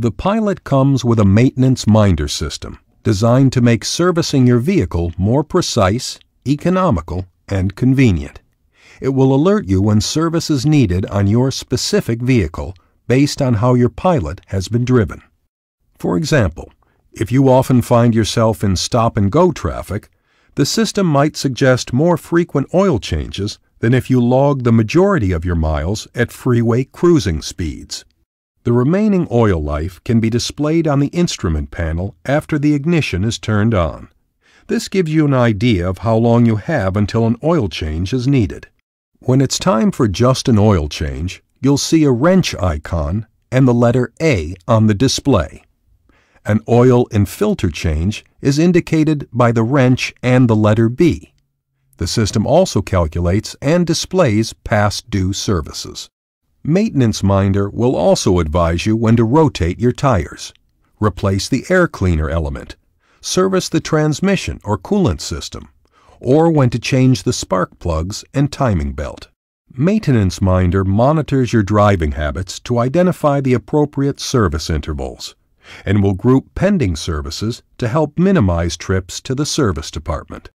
The Pilot comes with a maintenance minder system designed to make servicing your vehicle more precise, economical, and convenient. It will alert you when service is needed on your specific vehicle based on how your Pilot has been driven. For example, if you often find yourself in stop and go traffic, the system might suggest more frequent oil changes than if you log the majority of your miles at freeway cruising speeds. The remaining oil life can be displayed on the instrument panel after the ignition is turned on. This gives you an idea of how long you have until an oil change is needed. When it's time for just an oil change, you'll see a wrench icon and the letter A on the display. An oil and filter change is indicated by the wrench and the letter B. The system also calculates and displays past due services. Maintenance Minder will also advise you when to rotate your tires, replace the air cleaner element, service the transmission or coolant system, or when to change the spark plugs and timing belt. Maintenance Minder monitors your driving habits to identify the appropriate service intervals and will group pending services to help minimize trips to the service department.